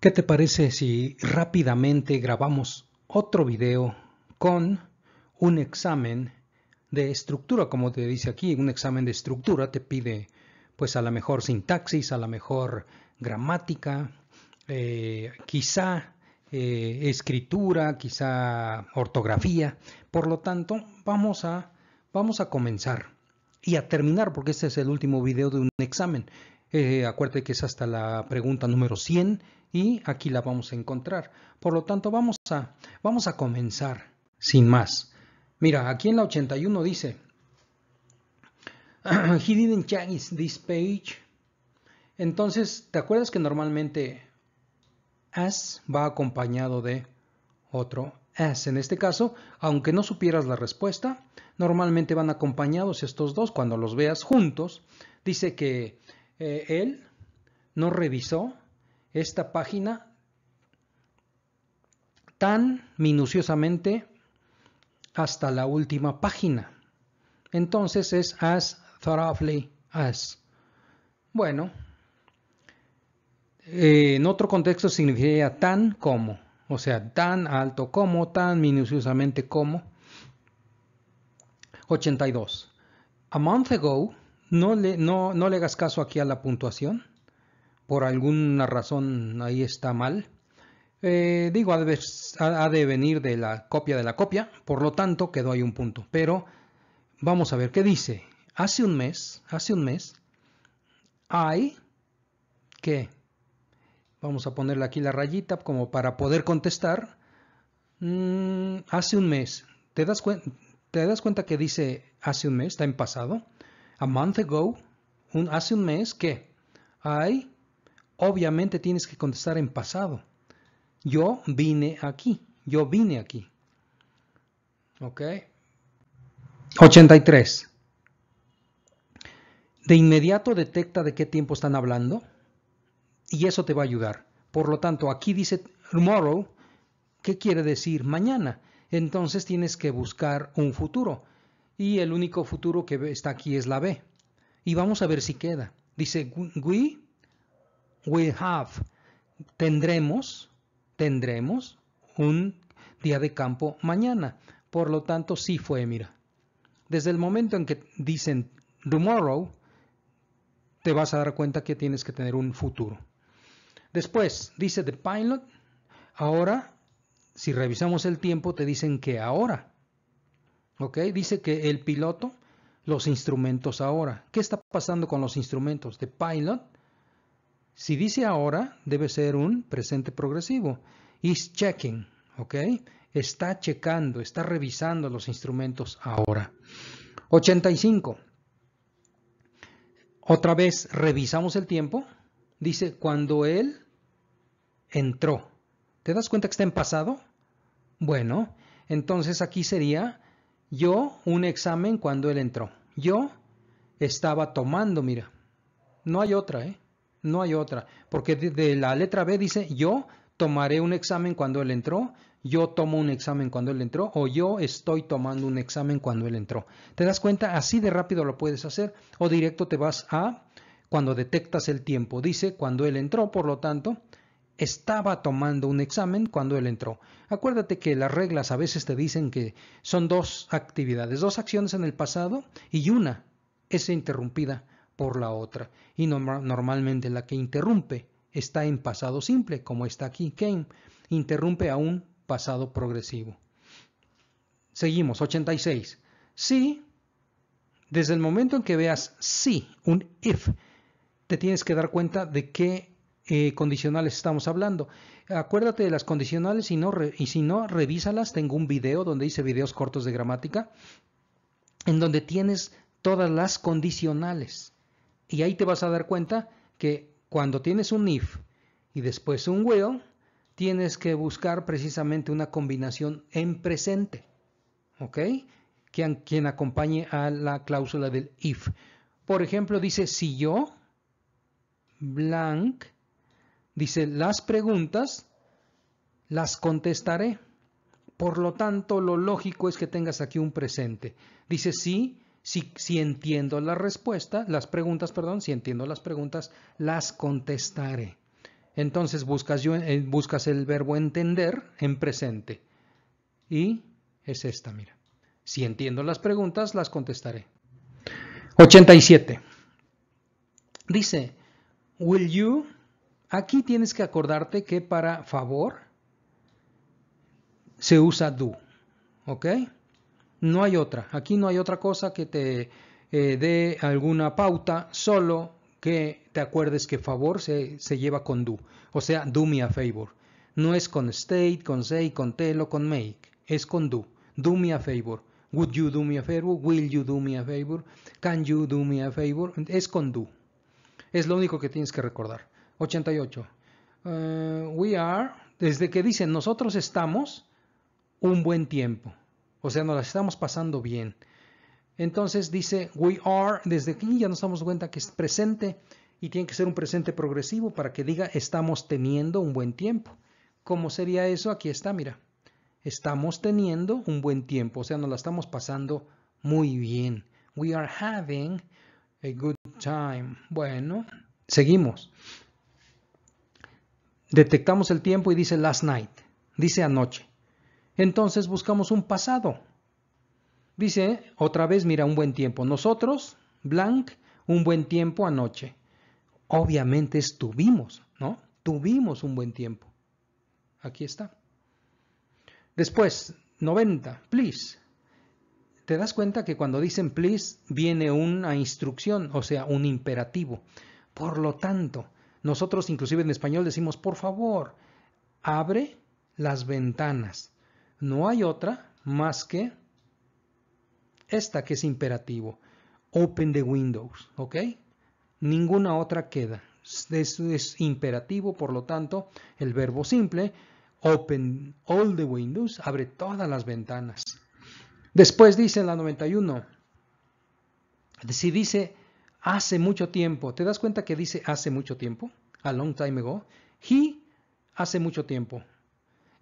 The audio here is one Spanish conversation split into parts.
¿Qué te parece si rápidamente grabamos otro video con un examen de estructura? Como te dice aquí, un examen de estructura te pide pues a la mejor sintaxis, a la mejor gramática, eh, quizá eh, escritura, quizá ortografía. Por lo tanto, vamos a, vamos a comenzar y a terminar, porque este es el último video de un examen. Eh, acuérdate que es hasta la pregunta número 100 y aquí la vamos a encontrar. Por lo tanto, vamos a, vamos a comenzar sin más. Mira, aquí en la 81 dice, He didn't change this page. Entonces, ¿te acuerdas que normalmente as va acompañado de otro as? En este caso, aunque no supieras la respuesta, normalmente van acompañados estos dos. Cuando los veas juntos, dice que eh, él no revisó esta página tan minuciosamente hasta la última página. Entonces es as thoroughly as. Bueno, eh, en otro contexto significaría tan como, o sea, tan alto como, tan minuciosamente como. 82. A month ago, no le, no, no le hagas caso aquí a la puntuación por alguna razón ahí está mal. Eh, digo, ha de, venir de la copia de la copia, por lo tanto quedó ahí un punto. Pero vamos a ver qué dice. Hace un mes, hace un mes, hay que, vamos a ponerle aquí la rayita como para poder contestar. Mm, hace un mes, ¿te das, ¿te das cuenta que dice hace un mes? Está en pasado. A month ago, un, hace un mes que hay obviamente tienes que contestar en pasado. Yo vine aquí. Yo vine aquí. ¿Ok? 83. De inmediato detecta de qué tiempo están hablando y eso te va a ayudar. Por lo tanto, aquí dice tomorrow, ¿qué quiere decir mañana? Entonces tienes que buscar un futuro y el único futuro que está aquí es la B. Y vamos a ver si queda. Dice we we have, tendremos, tendremos un día de campo mañana. Por lo tanto, sí fue, mira. Desde el momento en que dicen tomorrow, te vas a dar cuenta que tienes que tener un futuro. Después, dice the pilot, ahora, si revisamos el tiempo, te dicen que ahora. ¿Ok? Dice que el piloto, los instrumentos ahora. ¿Qué está pasando con los instrumentos? The pilot si dice ahora, debe ser un presente progresivo. Is checking, ¿ok? Está checando, está revisando los instrumentos ahora. 85. Otra vez revisamos el tiempo. Dice cuando él entró. ¿Te das cuenta que está en pasado? Bueno, entonces aquí sería yo un examen cuando él entró. Yo estaba tomando, mira. No hay otra, ¿eh? No hay otra, porque de, la letra B dice yo tomaré un examen cuando él entró, yo tomo un examen cuando él entró o yo estoy tomando un examen cuando él entró. ¿Te das cuenta? Así de rápido lo puedes hacer o directo te vas a cuando detectas el tiempo. Dice cuando él entró, por lo tanto, estaba tomando un examen cuando él entró. Acuérdate que las reglas a veces te dicen que son dos actividades, dos acciones en el pasado y una es interrumpida por la otra. Y normalmente la que interrumpe está en pasado simple, como está aquí. Came interrumpe a un pasado progresivo. Seguimos, 86. Si, desde el momento en que veas si, un if, te tienes que dar cuenta de qué eh, condicionales estamos hablando. Acuérdate de las condicionales y, no y si no, revísalas. Tengo un video donde hice videos cortos de gramática, en donde tienes todas las condicionales. Y ahí te vas a dar cuenta que cuando tienes un if y después un will, tienes que buscar precisamente una combinación en presente. ¿Ok? Quien, quien acompañe a la cláusula del if. Por ejemplo, dice si yo, blank, dice las preguntas, las contestaré. Por lo tanto, lo lógico es que tengas aquí un presente. Dice si si, entiendo la respuesta, las preguntas, perdón, si entiendo las preguntas, las contestaré. Entonces buscas, yo, eh, buscas el verbo entender en presente. Y es esta, mira. Si entiendo las preguntas, las contestaré. 87. Dice, will you, aquí tienes que acordarte que para favor se usa do, ¿ok? No hay otra, aquí no hay otra cosa que te eh, dé alguna pauta, solo que te acuerdes que favor se, se, lleva con do, o sea, do me a favor. No es con state, con say, con tell o con make, es con do. Do me a favor. Would you do me a favor? Will you do me a favor? Can you do me a favor? Es con do. Es lo único que tienes que recordar. 88. Uh, we are, desde que dicen nosotros estamos un buen tiempo. O sea, nos la estamos pasando bien. Entonces dice we are, desde aquí ya nos damos cuenta que es presente y tiene que ser un presente progresivo para que diga estamos teniendo un buen tiempo. ¿Cómo sería eso? Aquí está, mira. Estamos teniendo un buen tiempo, o sea, nos la estamos pasando muy bien. We are having a good time. Bueno, seguimos. Detectamos el tiempo y dice last night, dice anoche. Entonces buscamos un pasado. Dice otra vez, mira, un buen tiempo. Nosotros, blank, un buen tiempo anoche. Obviamente estuvimos, ¿no? Tuvimos un buen tiempo. Aquí está. Después, 90, please. Te das cuenta que cuando dicen please viene una instrucción, o sea, un imperativo. Por lo tanto, nosotros inclusive en español decimos, por favor, abre las ventanas. No hay otra más que esta que es imperativo. Open the windows, ¿ok? Ninguna otra queda. Eso es imperativo, por lo tanto, el verbo simple, open all the windows, abre todas las ventanas. Después dice en la 91, si dice hace mucho tiempo, ¿te das cuenta que dice hace mucho tiempo? A long time ago. He hace mucho tiempo.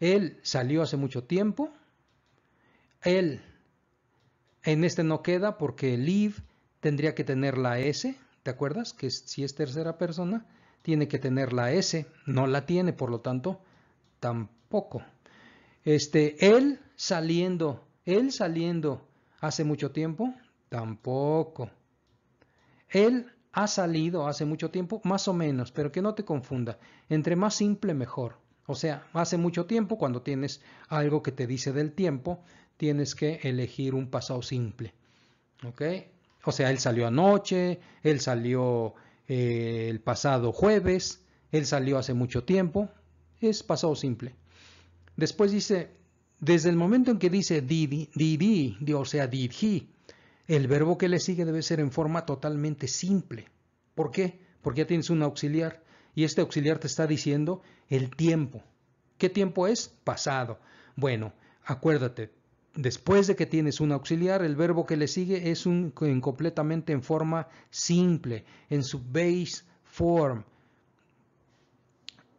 Él salió hace mucho tiempo. Él en este no queda porque live tendría que tener la S, ¿te acuerdas? Que si es tercera persona, tiene que tener la S, no la tiene, por lo tanto, tampoco. Este, él saliendo él saliendo hace mucho tiempo, tampoco. Él ha salido hace mucho tiempo, más o menos, pero que no te confunda. Entre más simple, mejor. O sea, hace mucho tiempo, cuando tienes algo que te dice del tiempo, tienes que elegir un pasado simple. ¿Ok? O sea, él salió anoche, él salió eh, el pasado jueves, él salió hace mucho tiempo. Es pasado simple. Después dice, desde el momento en que dice did, did, o sea, did he, el verbo que le sigue debe ser en forma totalmente simple. ¿Por qué? Porque ya tienes un auxiliar y este auxiliar te está diciendo el tiempo. ¿Qué tiempo es? Pasado. Bueno, acuérdate, después de que tienes un auxiliar, el verbo que le sigue es un completamente en forma simple, en su base form.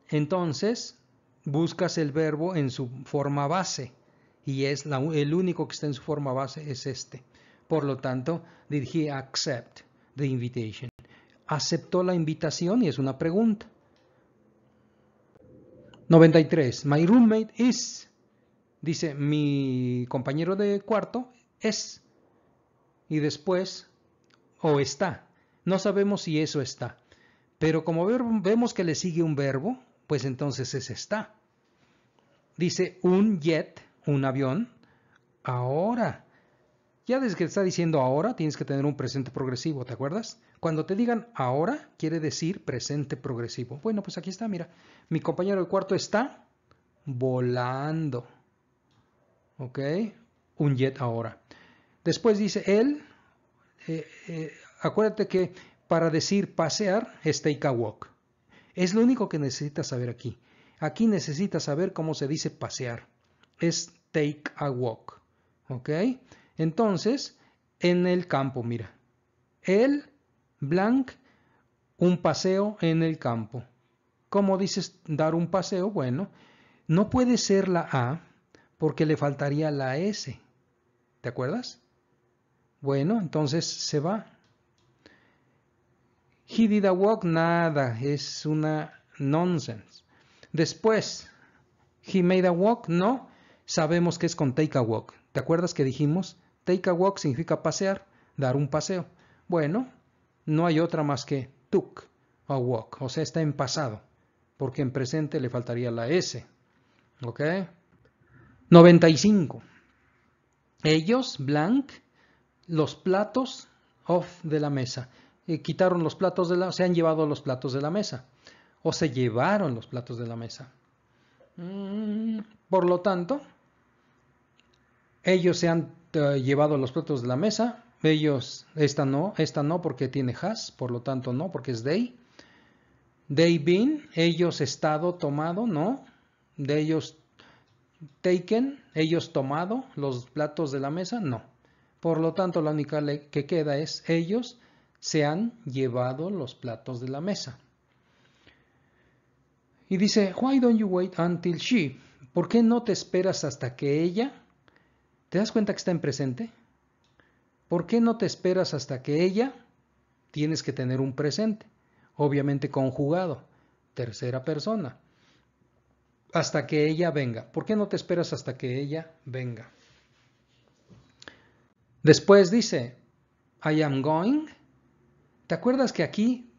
Entonces, buscas el verbo en su forma base y es el único que está en su forma base es este. Por lo tanto, did he accept the invitation? ¿Aceptó la invitación? Y es una pregunta. 93. My roommate is. Dice, mi compañero de cuarto es. Y después, o está. No sabemos si eso está. Pero como vemos que le sigue un verbo, pues entonces es está. Dice un jet, un avión, ahora. Ya desde que está diciendo ahora, tienes que tener un presente progresivo, ¿te acuerdas? Cuando te digan ahora, quiere decir presente progresivo. Bueno, pues aquí está, mira. Mi compañero de cuarto está volando. ¿Ok? Un jet ahora. Después dice él, eh, eh, acuérdate que para decir pasear es take a walk. Es lo único que necesitas saber aquí. Aquí necesitas saber cómo se dice pasear. Es take a walk. ¿Ok? Entonces, en el campo, mira. El blank, un paseo en el campo. ¿Cómo dices dar un paseo? Bueno, no puede ser la A porque le faltaría la S. ¿Te acuerdas? Bueno, entonces se va. He did a walk, nada, es una Nonsense. Después, he made a walk. No, sabemos que es con take a walk. ¿Te acuerdas que dijimos? Take a walk significa pasear, dar un paseo. Bueno, no hay otra más que took a walk. O sea, está en pasado. Porque en presente le faltaría la S. ¿Ok? 95. Ellos, blank, los platos off de la mesa. Eh, quitaron los platos de la, se han llevado los platos de la mesa. O se llevaron los platos de la mesa. Mm, por lo tanto, ellos se han eh, llevado los platos de la mesa. Ellos, esta no, esta no porque tiene has, por lo tanto no, porque es they. They been, ellos estado, tomado, no. De ellos taken, ellos tomado los platos de la mesa, no. Por lo tanto, la única que queda es ellos se han llevado los platos de la mesa. Y dice, why don't you wait until she? ¿Por qué no te esperas hasta que ella? ¿Te das cuenta que está en presente? ¿Por qué no te esperas hasta que ella? Tienes que tener un presente, obviamente conjugado, tercera persona hasta que ella venga. ¿Por qué no te esperas hasta que ella venga? Después dice, I am going. ¿Te acuerdas que aquí,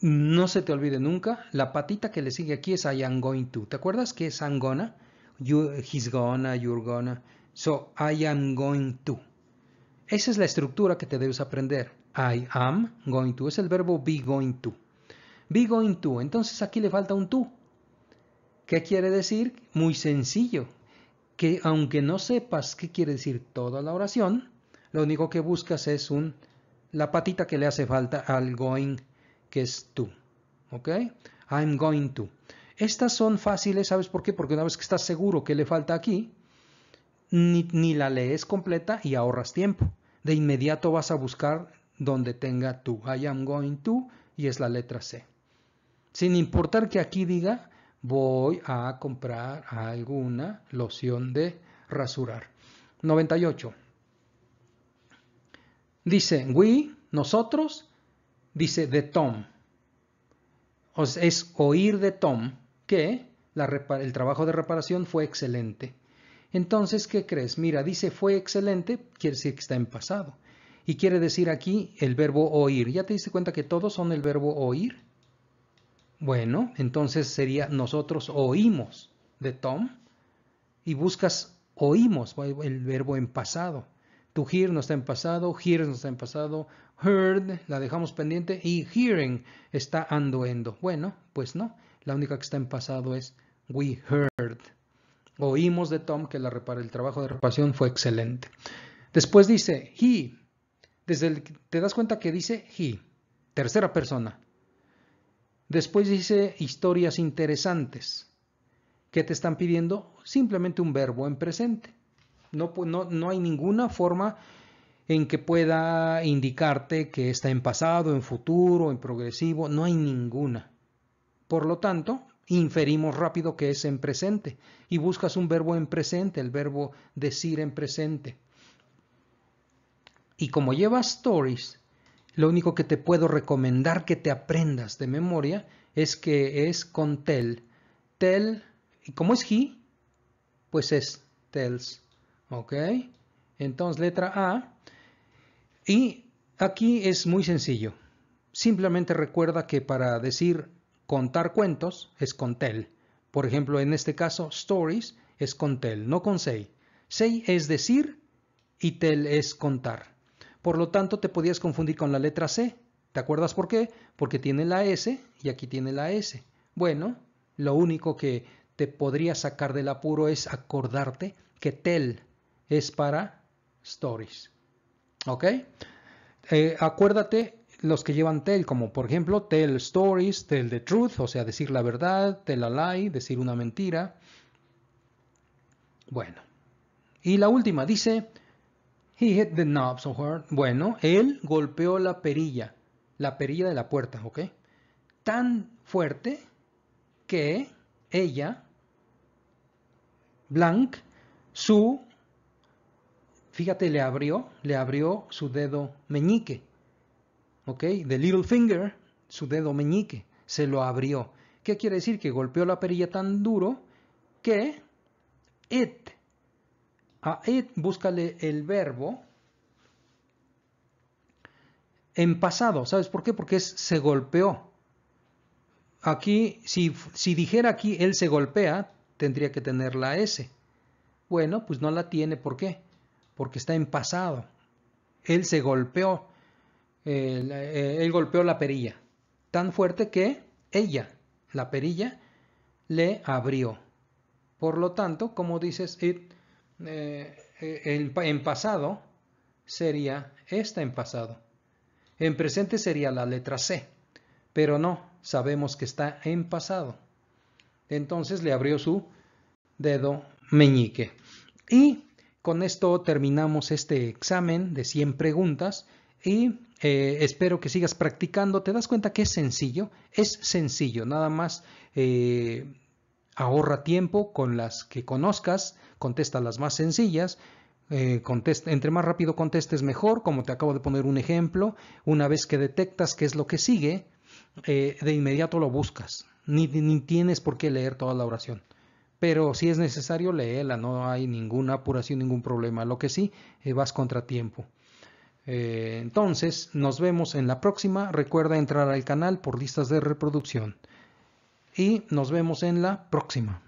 no se te olvide nunca, la patita que le sigue aquí es I am going to. ¿Te acuerdas que es I'm gonna? You, he's gonna, you're gonna. So, I am going to. Esa es la estructura que te debes aprender. I am going to. Es el verbo be going to. Be going to. Entonces aquí le falta un to. ¿Qué quiere decir? Muy sencillo, que aunque no sepas qué quiere decir toda la oración, lo único que buscas es un, la patita que le hace falta al going, que es tú. ¿Ok? I'm going to. Estas son fáciles, ¿sabes por qué? Porque una vez que estás seguro que le falta aquí, ni, la lees completa y ahorras tiempo. De inmediato vas a buscar donde tenga tú. I am going to y es la letra C. Sin importar que aquí diga voy a comprar alguna loción de rasurar. 98. Dice, we, nosotros, dice de Tom. es oír de Tom que el trabajo de reparación fue excelente. Entonces, ¿qué crees? Mira, dice fue excelente, quiere decir que está en pasado. Y quiere decir aquí el verbo oír. ¿Ya te diste cuenta que todos son el verbo oír? Bueno, entonces sería nosotros oímos de Tom y buscas oímos, el verbo en pasado. To hear no está en pasado, hear no está en pasado, heard la dejamos pendiente y hearing está andoendo. Bueno, pues no, la única que está en pasado es we heard. Oímos de Tom que la el trabajo de reparación fue excelente. Después dice he. Desde el, te das cuenta que dice he, tercera persona. Después dice historias interesantes. ¿Qué te están pidiendo? Simplemente un verbo en presente. No hay ninguna forma en que pueda indicarte que está en pasado, en futuro, en progresivo. No hay ninguna. Por lo tanto, inferimos rápido que es en presente y buscas un verbo en presente, el verbo decir en presente. Y como lleva stories, lo único que te puedo recomendar que te aprendas de memoria es que es con tel. Tel, y como es he, pues es tells. ¿Ok? Entonces, letra A. Y aquí es muy sencillo. Simplemente recuerda que para decir contar cuentos es con tel. Por ejemplo, en este caso, stories es con tel, no con say. Say es decir y tel es contar. Por lo tanto, te podías confundir con la letra C. ¿Te acuerdas por qué? Porque tiene la S y aquí tiene la S. Bueno, lo único que te podría sacar del apuro es acordarte que tell es para stories. ¿Ok? Eh, acuérdate los que llevan tell, como por ejemplo tell stories, tell the truth, o sea, decir la verdad, tell a lie, decir una mentira. Bueno. Y la última dice, He hit the knob so hard. Bueno, él golpeó la perilla, la perilla de la puerta, ¿ok? Tan fuerte que ella, Blanc, su, fíjate, le abrió, le abrió su dedo meñique, ¿ok? The little finger, su dedo meñique, se lo abrió. ¿Qué quiere decir? Que golpeó la perilla tan duro que it. A it búscale el verbo en pasado. ¿Sabes por qué? Porque es se golpeó. Aquí, si, si dijera aquí él se golpea, tendría que tener la S. Bueno, pues no la tiene. ¿Por qué? Porque está en pasado. Él se golpeó. Eh, él golpeó la perilla. Tan fuerte que ella, la perilla, le abrió. Por lo tanto, como dices, eh, eh, en pasado sería esta en pasado. En presente sería la letra C, pero no, sabemos que está en pasado. Entonces le abrió su dedo meñique. Y con esto terminamos este examen de 100 preguntas y eh, espero que sigas practicando. ¿Te das cuenta que es sencillo? Es sencillo, nada más ahorra tiempo con las que conozcas, contesta las más sencillas, eh, entre más rápido contestes mejor, como te acabo de poner un ejemplo, una vez que detectas qué es lo que sigue, eh, de inmediato lo buscas, ni, tienes por qué leer toda la oración. Pero si es necesario, léela, no hay ninguna apuración, ningún problema. Lo que sí, eh, vas contratiempo. Entonces, nos vemos en la próxima. Recuerda entrar al canal por listas de reproducción y nos vemos en la próxima.